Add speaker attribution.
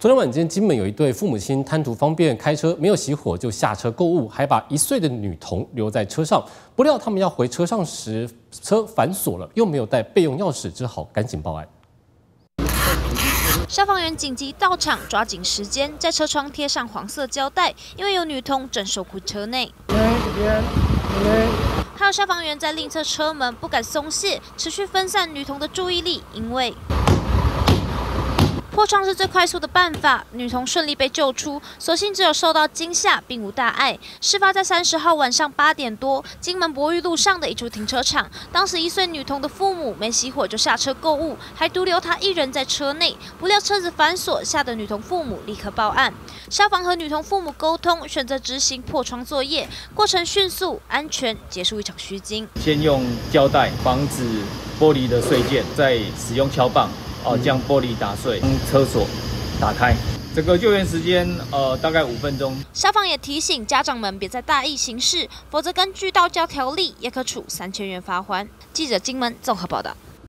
Speaker 1: 昨天晚间，金门有一对父母亲贪图方便开车，没有熄火就下车购物，还把一岁的女童留在车上。不料他们要回车上时，车反锁了，又没有带备用钥匙，只好赶紧报案。
Speaker 2: 消防员紧急到场，抓紧时间，在车窗贴上黄色胶带，因为有女童正受苦车内。还有消防员在另一侧车门不敢松懈，持续分散女童的注意力，因为。破窗是最快速的办法，女童顺利被救出，所幸只有受到惊吓，并无大碍。事发在三十号晚上八点多，金门博玉路上的一处停车场。当时一岁女童的父母没熄火就下车购物，还独留她一人在车内。不料车子反锁，吓得女童父母立刻报案。消防和女童父母沟通，选择执行破窗作业，过程迅速、安全，结束一场虚惊。
Speaker 3: 先用胶带防止玻璃的碎件，再使用敲棒。哦，将玻璃打碎，车锁打开。整个救援时间呃大概五分钟。
Speaker 2: 消防也提醒家长们别再大意行事，否则根据道教条例也可处三千元罚款。记者金门综合报道。